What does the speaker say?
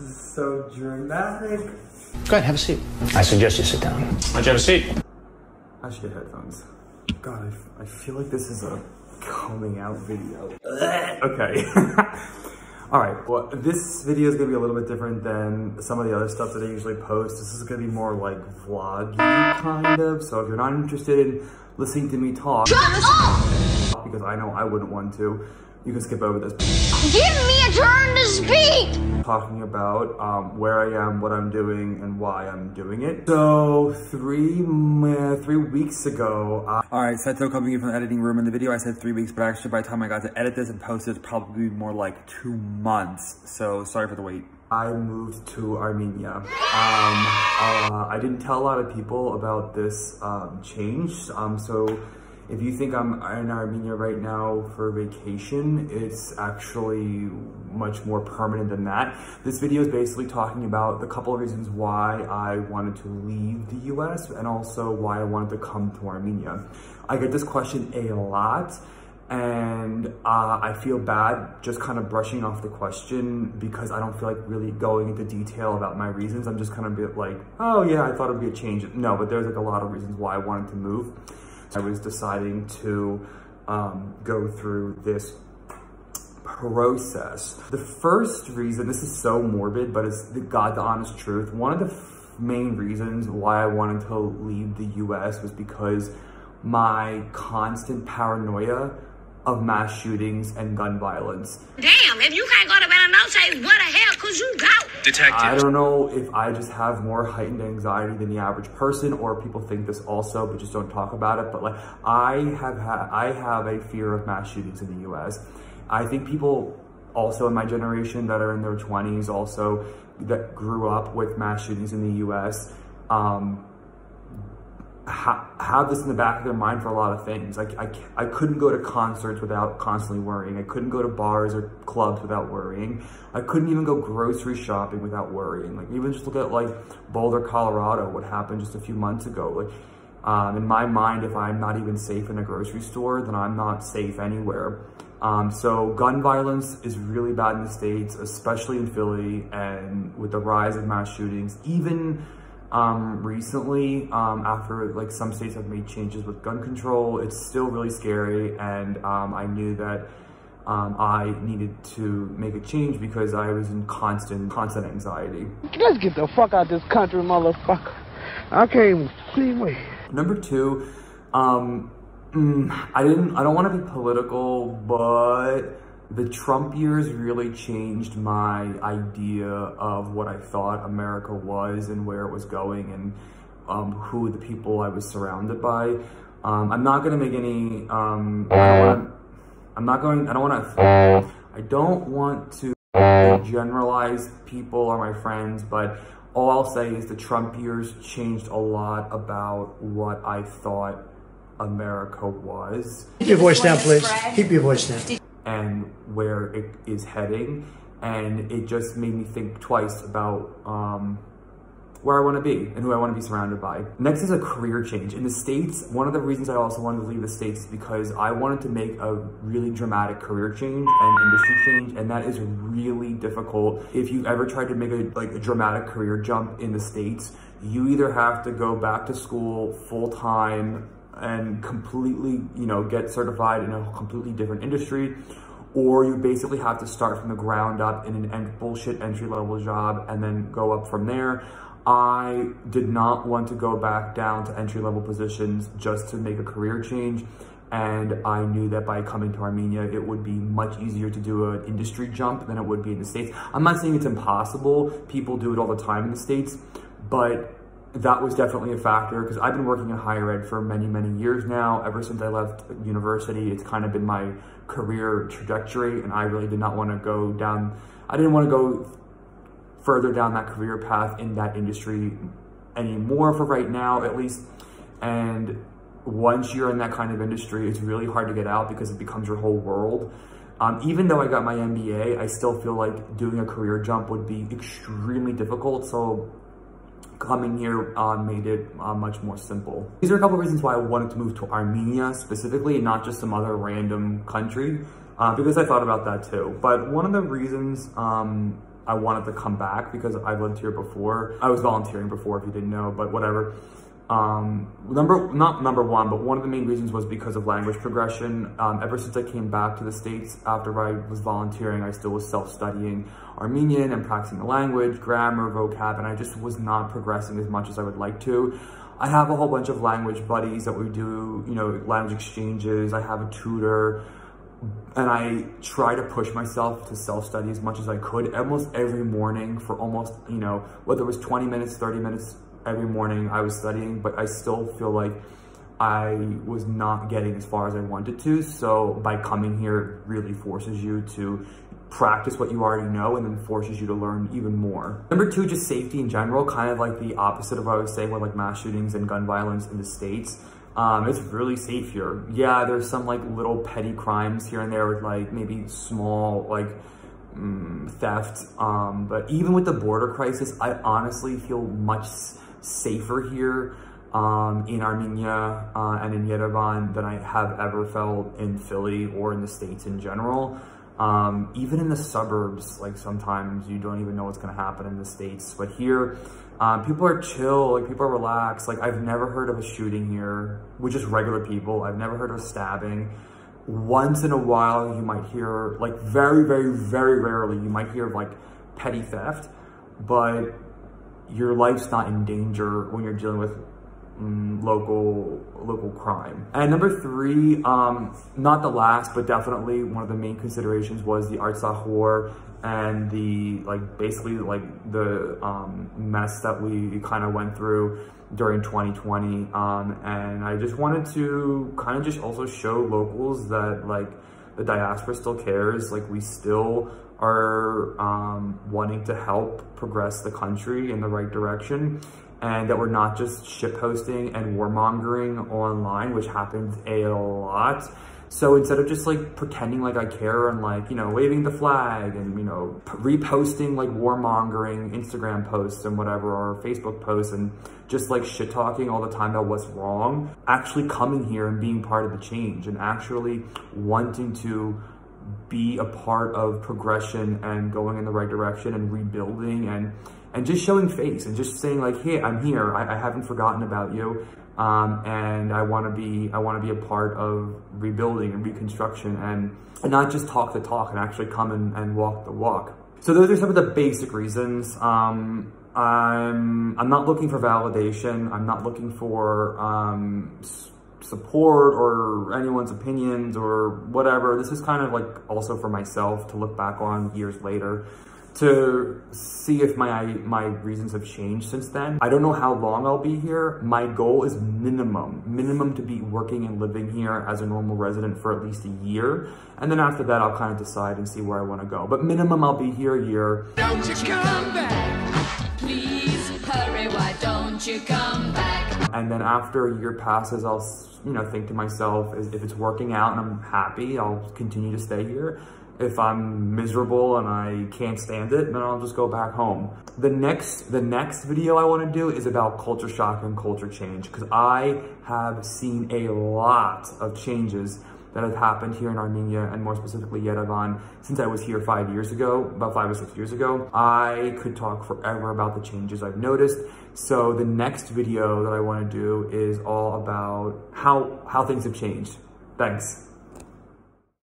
This is so dramatic. Go ahead, have a seat. I suggest you sit down. Why'd you have a seat? I should get headphones. God, I feel like this is a coming out video. okay. All right, well, this video is gonna be a little bit different than some of the other stuff that I usually post. This is gonna be more like vloggy kind of. So if you're not interested in listening to me talk, because I know I wouldn't want to, you can skip over this. Give me a turn to speak! talking about um, where I am, what I'm doing, and why I'm doing it. So three uh, three weeks ago, uh, all right, Seto coming in from the editing room. In the video, I said three weeks, but actually by the time I got to edit this and post it, it's probably more like two months. So sorry for the wait. I moved to Armenia. Um, uh, I didn't tell a lot of people about this um, change. Um, so if you think I'm in Armenia right now for vacation, it's actually much more permanent than that. This video is basically talking about the couple of reasons why I wanted to leave the US and also why I wanted to come to Armenia. I get this question a lot and uh, I feel bad just kind of brushing off the question because I don't feel like really going into detail about my reasons. I'm just kind of bit like, oh yeah, I thought it'd be a change. No, but there's like a lot of reasons why I wanted to move. I was deciding to um, go through this process. The first reason, this is so morbid, but it's the God, the honest truth. One of the main reasons why I wanted to leave the US was because my constant paranoia of mass shootings and gun violence. Damn, if you can't go to bed on those where the hell could you go? I don't know if I just have more heightened anxiety than the average person or people think this also but just don't talk about it but like I have had I have a fear of mass shootings in the US. I think people also in my generation that are in their 20s also that grew up with mass shootings in the US um, ha have this in the back of their mind for a lot of things. Like I, I couldn't go to concerts without constantly worrying. I couldn't go to bars or clubs without worrying. I couldn't even go grocery shopping without worrying. Like even just look at like Boulder, Colorado, what happened just a few months ago. Like um, in my mind, if I'm not even safe in a grocery store, then I'm not safe anywhere. Um, so gun violence is really bad in the States, especially in Philly and with the rise of mass shootings, even um, recently, um, after like some states have made changes with gun control, it's still really scary. And um, I knew that um, I needed to make a change because I was in constant, constant anxiety. Let's get the fuck out of this country, motherfucker. I can't clean way. Number two, um, mm, I didn't, I don't want to be political, but the Trump years really changed my idea of what I thought America was and where it was going and um, who the people I was surrounded by. Um, I'm not going to make any, um, I don't wanna, I'm not going, I don't want to, I don't want to generalize people or my friends, but all I'll say is the Trump years changed a lot about what I thought America was. Keep your voice down, please. Keep your voice down. And where it is heading. And it just made me think twice about um, where I want to be and who I want to be surrounded by. Next is a career change. In the States, one of the reasons I also wanted to leave the States is because I wanted to make a really dramatic career change and industry change, and that is really difficult. If you've ever tried to make a, like, a dramatic career jump in the States, you either have to go back to school full-time and completely, you know, get certified in a completely different industry, or you basically have to start from the ground up in an bullshit entry level job and then go up from there. I did not want to go back down to entry level positions just to make a career change. And I knew that by coming to Armenia, it would be much easier to do an industry jump than it would be in the States. I'm not saying it's impossible. People do it all the time in the States, but that was definitely a factor because I've been working in higher ed for many, many years now. Ever since I left university, it's kind of been my career trajectory, and I really did not want to go down. I didn't want to go further down that career path in that industry anymore for right now, at least. And once you're in that kind of industry, it's really hard to get out because it becomes your whole world. Um, even though I got my MBA, I still feel like doing a career jump would be extremely difficult. So coming here uh, made it uh, much more simple. These are a couple reasons why I wanted to move to Armenia specifically, and not just some other random country, uh, because I thought about that too. But one of the reasons um, I wanted to come back because I lived here before. I was volunteering before if you didn't know, but whatever. Um, number, not number one, but one of the main reasons was because of language progression. Um, ever since I came back to the States after I was volunteering, I still was self-studying Armenian and practicing the language, grammar, vocab, and I just was not progressing as much as I would like to. I have a whole bunch of language buddies that we do, you know, language exchanges. I have a tutor and I try to push myself to self-study as much as I could almost every morning for almost, you know, whether it was 20 minutes, 30 minutes every morning I was studying, but I still feel like I was not getting as far as I wanted to. So by coming here, it really forces you to practice what you already know and then forces you to learn even more. Number two, just safety in general, kind of like the opposite of what I was saying with like mass shootings and gun violence in the States. Um, it's really safe here. Yeah, there's some like little petty crimes here and there with like maybe small like mm, theft. Um, but even with the border crisis, I honestly feel much safer here um, in Armenia uh, and in Yerevan than I have ever felt in Philly or in the States in general. Um, even in the suburbs, like sometimes you don't even know what's gonna happen in the States. But here, um, people are chill, like people are relaxed. Like I've never heard of a shooting here with just regular people. I've never heard of a stabbing. Once in a while, you might hear, like very, very, very rarely, you might hear of like petty theft, but your life's not in danger when you're dealing with mm, local local crime. And number three, um, not the last, but definitely one of the main considerations was the Artsakh war and the like basically like the um, mess that we kind of went through during 2020 um, and I just wanted to kind of just also show locals that like the diaspora still cares like we still are um, wanting to help progress the country in the right direction and that we're not just shitposting and warmongering online, which happens a lot. So instead of just like pretending like I care and like, you know, waving the flag and, you know, reposting like warmongering Instagram posts and whatever or Facebook posts and just like shit talking all the time about what's wrong, actually coming here and being part of the change and actually wanting to be a part of progression and going in the right direction and rebuilding and and just showing face and just saying like, hey, I'm here. I, I haven't forgotten about you. Um, and I want to be I want to be a part of rebuilding and reconstruction and, and not just talk the talk and actually come and, and walk the walk. So those are some of the basic reasons. Um, I'm I'm not looking for validation. I'm not looking for um, support or anyone's opinions or whatever. This is kind of like also for myself to look back on years later to see if my my reasons have changed since then. I don't know how long I'll be here. My goal is minimum, minimum to be working and living here as a normal resident for at least a year. And then after that, I'll kind of decide and see where I want to go. But minimum, I'll be here a year. Don't you come back. Please hurry, why don't you come back? And then after a year passes, I'll, you know, think to myself, if it's working out and I'm happy, I'll continue to stay here. If I'm miserable and I can't stand it, then I'll just go back home. The next, the next video I wanna do is about culture shock and culture change because I have seen a lot of changes that have happened here in Armenia and more specifically Yerevan since I was here five years ago, about five or six years ago. I could talk forever about the changes I've noticed. So the next video that I wanna do is all about how, how things have changed. Thanks.